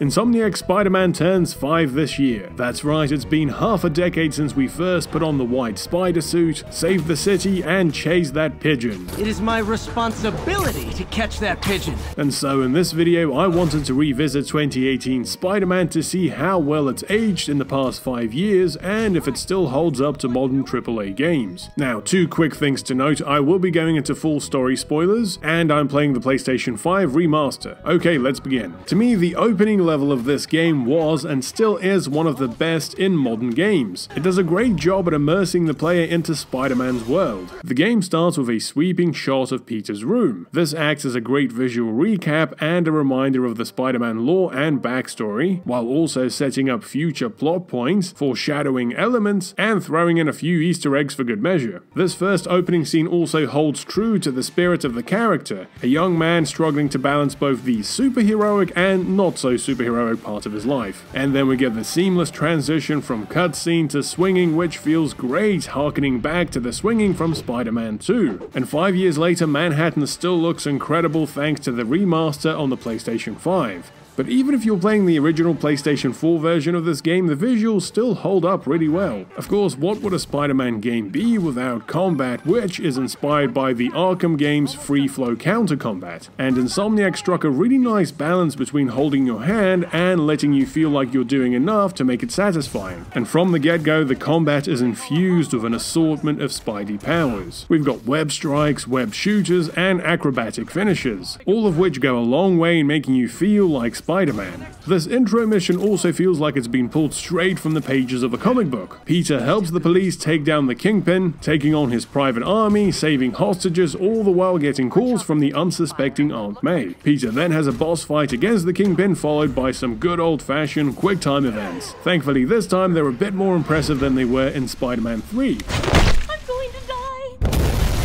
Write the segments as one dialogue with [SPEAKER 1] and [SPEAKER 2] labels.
[SPEAKER 1] Insomniac Spider-Man turns 5 this year. That's right, it's been half a decade since we first put on the white spider suit, saved the city, and chased that pigeon.
[SPEAKER 2] It is my responsibility to catch that pigeon.
[SPEAKER 1] And so in this video, I wanted to revisit 2018 Spider-Man to see how well it's aged in the past 5 years, and if it still holds up to modern AAA games. Now, two quick things to note, I will be going into full story spoilers, and I'm playing the PlayStation 5 remaster. Okay, let's begin. To me, the opening level of this game was and still is one of the best in modern games. It does a great job at immersing the player into Spider-Man's world. The game starts with a sweeping shot of Peter's room. This acts as a great visual recap and a reminder of the Spider-Man lore and backstory, while also setting up future plot points, foreshadowing elements, and throwing in a few easter eggs for good measure. This first opening scene also holds true to the spirit of the character, a young man struggling to balance both the superheroic and not so superheroic part of his life. And then we get the seamless transition from cutscene to swinging which feels great, harkening back to the swinging from Spider-Man 2. And five years later Manhattan still looks incredible thanks to the remaster on the PlayStation 5. But even if you're playing the original PlayStation 4 version of this game, the visuals still hold up really well. Of course, what would a Spider-Man game be without combat, which is inspired by the Arkham game's free flow counter combat? And Insomniac struck a really nice balance between holding your hand and letting you feel like you're doing enough to make it satisfying. And from the get-go, the combat is infused with an assortment of Spidey powers. We've got web strikes, web shooters, and acrobatic finishes, all of which go a long way in making you feel like Spider-Man. This intro mission also feels like it's been pulled straight from the pages of a comic book. Peter helps the police take down the Kingpin, taking on his private army, saving hostages, all the while getting calls from the unsuspecting Aunt May. Peter then has a boss fight against the Kingpin followed by some good old-fashioned quick-time events. Thankfully this time they're a bit more impressive than they were in Spider-Man 3.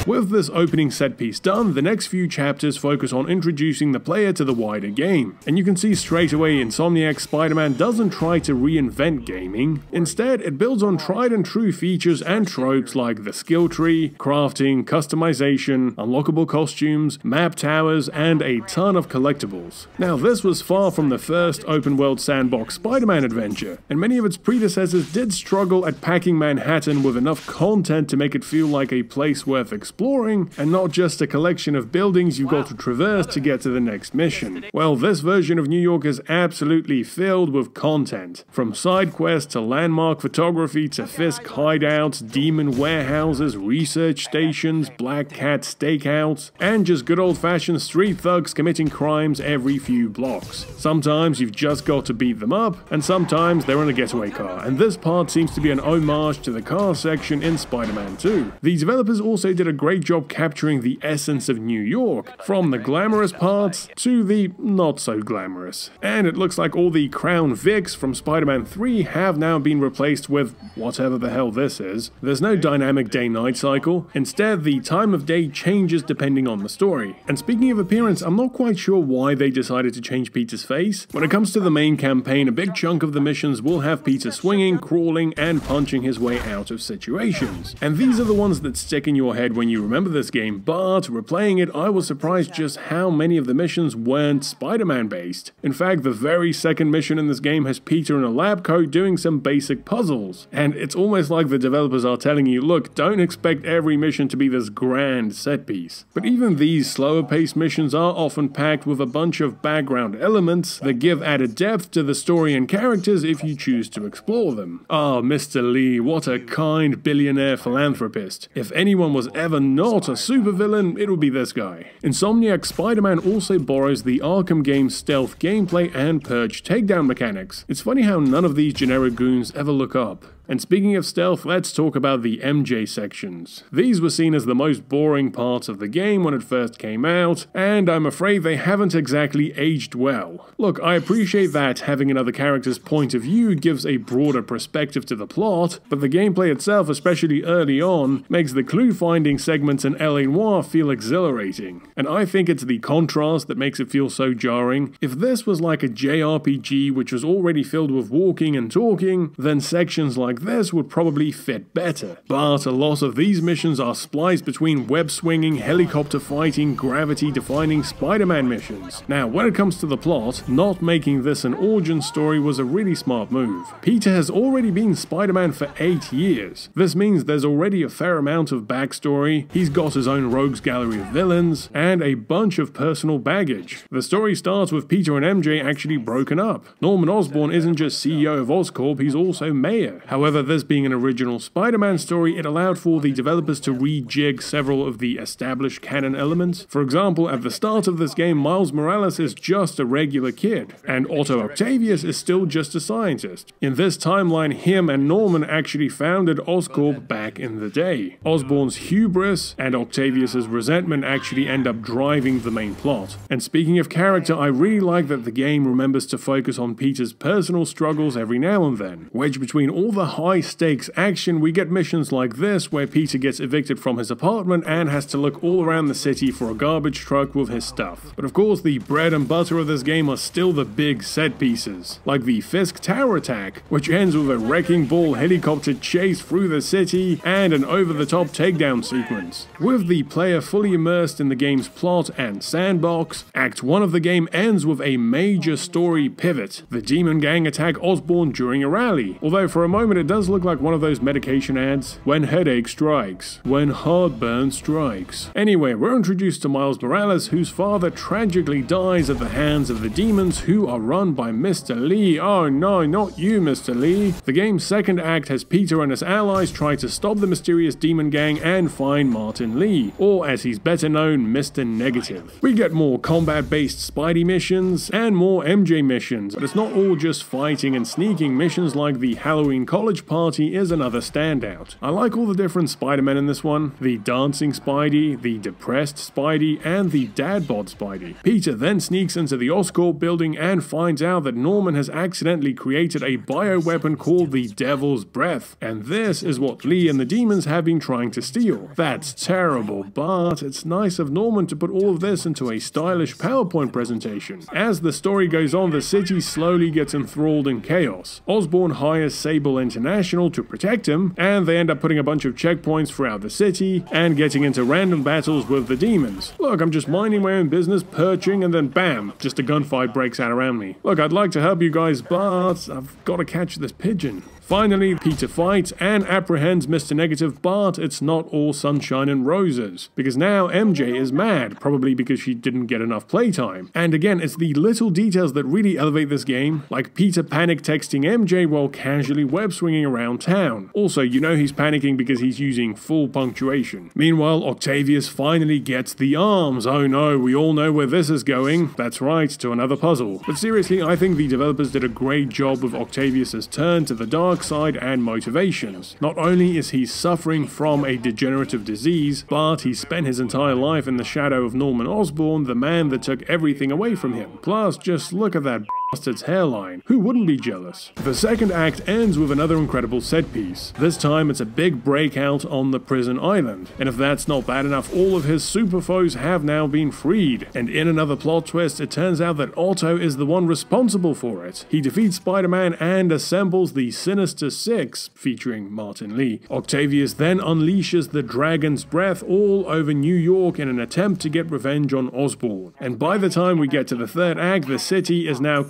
[SPEAKER 1] With this opening set piece done, the next few chapters focus on introducing the player to the wider game. And you can see straight away Insomniac Spider-Man doesn't try to reinvent gaming. Instead, it builds on tried and true features and tropes like the skill tree, crafting, customization, unlockable costumes, map towers, and a ton of collectibles. Now this was far from the first open world sandbox Spider-Man adventure, and many of its predecessors did struggle at packing Manhattan with enough content to make it feel like a place worth exploring exploring, and not just a collection of buildings you've got to traverse to get to the next mission. Well, this version of New York is absolutely filled with content. From side quests to landmark photography to Fisk hideouts, demon warehouses, research stations, Black Cat stakeouts, and just good old-fashioned street thugs committing crimes every few blocks. Sometimes you've just got to beat them up, and sometimes they're in a getaway car, and this part seems to be an homage to the car section in Spider-Man 2. The developers also did a great job capturing the essence of New York, from the glamorous parts to the not so glamorous. And it looks like all the Crown Vics from Spider-Man 3 have now been replaced with whatever the hell this is. There's no dynamic day-night cycle, instead the time of day changes depending on the story. And speaking of appearance, I'm not quite sure why they decided to change Peter's face. When it comes to the main campaign, a big chunk of the missions will have Peter swinging, crawling, and punching his way out of situations. And these are the ones that stick in your head when you remember this game, but replaying it, I was surprised just how many of the missions weren't Spider-Man based. In fact, the very second mission in this game has Peter in a lab coat doing some basic puzzles. And it's almost like the developers are telling you, look, don't expect every mission to be this grand set piece. But even these slower paced missions are often packed with a bunch of background elements that give added depth to the story and characters if you choose to explore them. Ah, oh, Mr. Lee, what a kind billionaire philanthropist. If anyone was ever not a supervillain, it would be this guy. Insomniac Spider-Man also borrows the Arkham game's stealth gameplay and perch takedown mechanics. It's funny how none of these generic goons ever look up. And speaking of stealth, let's talk about the MJ sections. These were seen as the most boring parts of the game when it first came out, and I'm afraid they haven't exactly aged well. Look, I appreciate that having another character's point of view gives a broader perspective to the plot, but the gameplay itself, especially early on, makes the clue finding segments in LA Noire feel exhilarating. And I think it's the contrast that makes it feel so jarring. If this was like a JRPG which was already filled with walking and talking, then sections like like this would probably fit better. But a lot of these missions are spliced between web swinging, helicopter fighting, gravity defying Spider-Man missions. Now, when it comes to the plot, not making this an origin story was a really smart move. Peter has already been Spider-Man for 8 years. This means there's already a fair amount of backstory, he's got his own rogues gallery of villains, and a bunch of personal baggage. The story starts with Peter and MJ actually broken up. Norman Osborn isn't just CEO of Oscorp, he's also mayor. However, this being an original Spider-Man story, it allowed for the developers to rejig several of the established canon elements. For example, at the start of this game, Miles Morales is just a regular kid, and Otto Octavius is still just a scientist. In this timeline, him and Norman actually founded Oscorp back in the day. Osborn's hubris and Octavius's resentment actually end up driving the main plot. And speaking of character, I really like that the game remembers to focus on Peter's personal struggles every now and then. Wedged between all the high stakes action, we get missions like this where Peter gets evicted from his apartment and has to look all around the city for a garbage truck with his stuff. But of course, the bread and butter of this game are still the big set pieces, like the Fisk Tower attack, which ends with a wrecking ball helicopter chase through the city and an over-the-top takedown sequence. With the player fully immersed in the game's plot and sandbox, Act 1 of the game ends with a major story pivot. The Demon Gang attack Osborn during a rally, although for a moment it does look like one of those medication ads. When headache strikes, when heartburn strikes. Anyway, we're introduced to Miles Morales, whose father tragically dies at the hands of the demons who are run by Mr. Lee. Oh no, not you, Mr. Lee. The game's second act has Peter and his allies try to stop the mysterious demon gang and find Martin Lee, or as he's better known, Mr. Negative. We get more combat-based Spidey missions and more MJ missions, but it's not all just fighting and sneaking missions like the Halloween college party is another standout. I like all the different Spider-Men in this one, the dancing Spidey, the depressed Spidey, and the dad bod Spidey. Peter then sneaks into the Oscorp building and finds out that Norman has accidentally created a bioweapon called the Devil's Breath, and this is what Lee and the demons have been trying to steal. That's terrible, but it's nice of Norman to put all of this into a stylish PowerPoint presentation. As the story goes on, the city slowly gets enthralled in chaos. Osborn hires Sable International to protect him, and they end up putting a bunch of checkpoints throughout the city and getting into random battles with the demons. Look, I'm just minding my own business, perching, and then bam, just a gunfight breaks out around me. Look, I'd like to help you guys, but I've got to catch this pigeon. Finally, Peter fights and apprehends Mr. Negative, but it's not all sunshine and roses. Because now MJ is mad, probably because she didn't get enough playtime. And again, it's the little details that really elevate this game, like Peter panic texting MJ while casually web swinging around town. Also, you know he's panicking because he's using full punctuation. Meanwhile, Octavius finally gets the arms. Oh no, we all know where this is going. That's right, to another puzzle. But seriously, I think the developers did a great job with Octavius's turn to the dark side and motivations. Not only is he suffering from a degenerative disease, but he spent his entire life in the shadow of Norman Osborn, the man that took everything away from him. Plus, just look at that bastard's hairline. Who wouldn't be jealous? The second act ends with another incredible set piece. This time it's a big breakout on the prison island. And if that's not bad enough, all of his super foes have now been freed. And in another plot twist, it turns out that Otto is the one responsible for it. He defeats Spider-Man and assembles the Sinister Six, featuring Martin Lee. Octavius then unleashes the Dragon's Breath all over New York in an attempt to get revenge on Osborn. And by the time we get to the third act, the city is now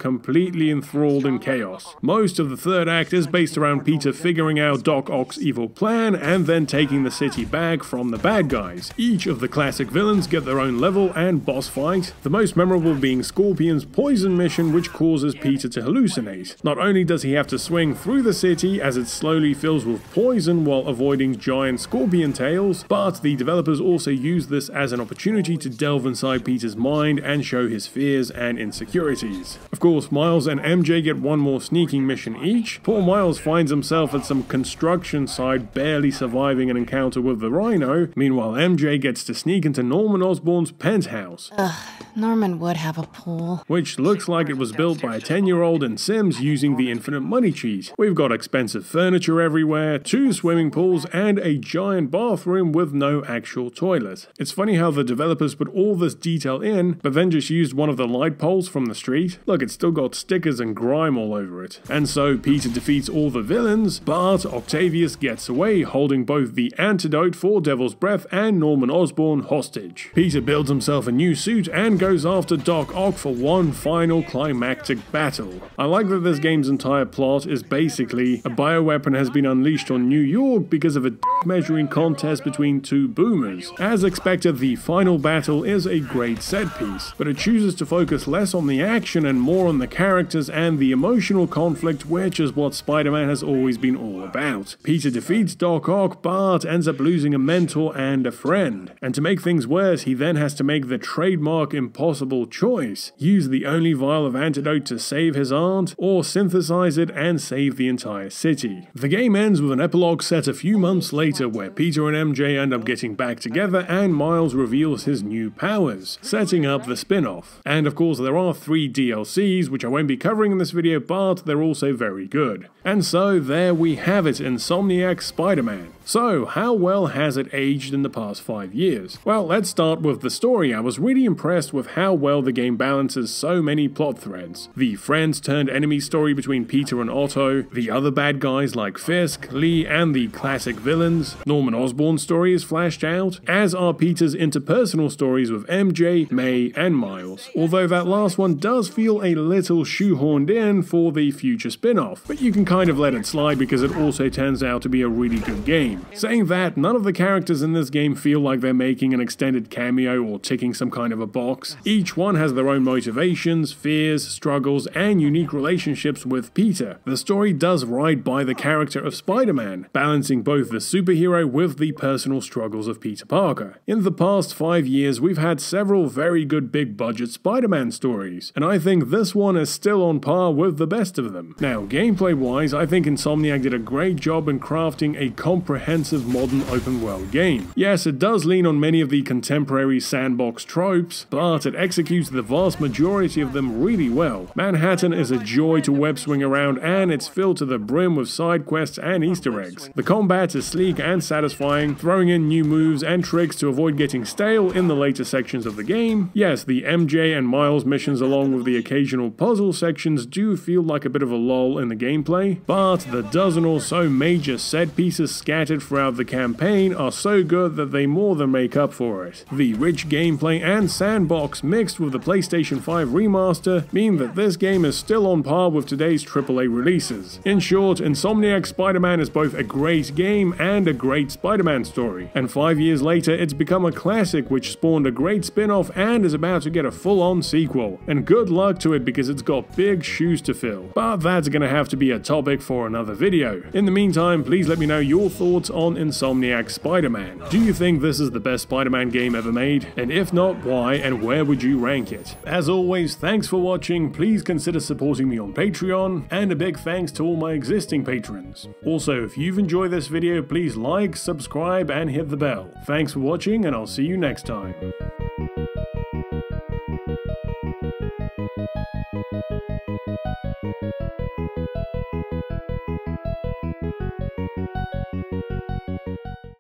[SPEAKER 1] enthralled in chaos. Most of the third act is based around Peter figuring out Doc Ock's evil plan and then taking the city back from the bad guys. Each of the classic villains get their own level and boss fight, the most memorable being Scorpion's poison mission which causes Peter to hallucinate. Not only does he have to swing through the city as it slowly fills with poison while avoiding giant scorpion tails, but the developers also use this as an opportunity to delve inside Peter's mind and show his fears and insecurities. Of course, Miles and MJ get one more sneaking mission each. Poor Miles finds himself at some construction site barely surviving an encounter with the Rhino. Meanwhile, MJ gets to sneak into Norman Osborn's penthouse.
[SPEAKER 3] Ugh, Norman would have a pool.
[SPEAKER 1] Which looks like it was built by a 10 year old in Sims using the infinite money cheat. We've got expensive furniture everywhere, two swimming pools, and a giant bathroom with no actual toilet. It's funny how the developers put all this detail in, but then just used one of the light poles from the street. Look, it's still still got stickers and grime all over it. And so Peter defeats all the villains, but Octavius gets away holding both the antidote for Devil's Breath and Norman Osborn hostage. Peter builds himself a new suit and goes after Doc Ock for one final climactic battle. I like that this game's entire plot is basically a bioweapon has been unleashed on New York because of a measuring contest between two boomers. As expected, the final battle is a great set piece, but it chooses to focus less on the action and more on the characters and the emotional conflict, which is what Spider-Man has always been all about. Peter defeats Doc Ock, but ends up losing a mentor and a friend. And to make things worse, he then has to make the trademark impossible choice. Use the only vial of antidote to save his aunt, or synthesize it and save the entire city. The game ends with an epilogue set a few months later where Peter and MJ end up getting back together and Miles reveals his new powers, setting up the spin-off. And of course there are three DLCs which I won't be covering in this video but they're also very good. And so there we have it, Insomniac Spider-Man. So, how well has it aged in the past 5 years? Well, let's start with the story. I was really impressed with how well the game balances so many plot threads. The friends turned enemy story between Peter and Otto, the other bad guys like Fisk, Lee, and the classic villains. Norman Osborn's story is flashed out, as are Peter's interpersonal stories with MJ, May, and Miles. Although that last one does feel a little shoehorned in for the future spin-off, but you can kind of let it slide because it also turns out to be a really good game Saying that, none of the characters in this game feel like they're making an extended cameo or ticking some kind of a box. Each one has their own motivations, fears, struggles, and unique relationships with Peter. The story does ride by the character of Spider-Man, balancing both the superhero with the personal struggles of Peter Parker. In the past five years, we've had several very good big budget Spider-Man stories, and I think this one is still on par with the best of them. Now, gameplay wise, I think Insomniac did a great job in crafting a comprehensive comprehensive modern open world game. Yes, it does lean on many of the contemporary sandbox tropes, but it executes the vast majority of them really well. Manhattan is a joy to web swing around and it's filled to the brim with side quests and easter eggs. The combat is sleek and satisfying, throwing in new moves and tricks to avoid getting stale in the later sections of the game. Yes, the MJ and Miles missions along with the occasional puzzle sections do feel like a bit of a lull in the gameplay, but the dozen or so major set pieces scattered throughout the campaign are so good that they more than make up for it. The rich gameplay and sandbox mixed with the PlayStation 5 remaster mean that this game is still on par with today's AAA releases. In short, Insomniac Spider-Man is both a great game and a great Spider-Man story, and five years later it's become a classic which spawned a great spin-off and is about to get a full-on sequel. And good luck to it because it's got big shoes to fill. But that's gonna have to be a topic for another video. In the meantime, please let me know your thoughts on Insomniac Spider-Man. Do you think this is the best Spider-Man game ever made? And if not, why and where would you rank it? As always, thanks for watching, please consider supporting me on Patreon, and a big thanks to all my existing patrons. Also, if you've enjoyed this video, please like, subscribe, and hit the bell. Thanks for watching, and I'll see you next time.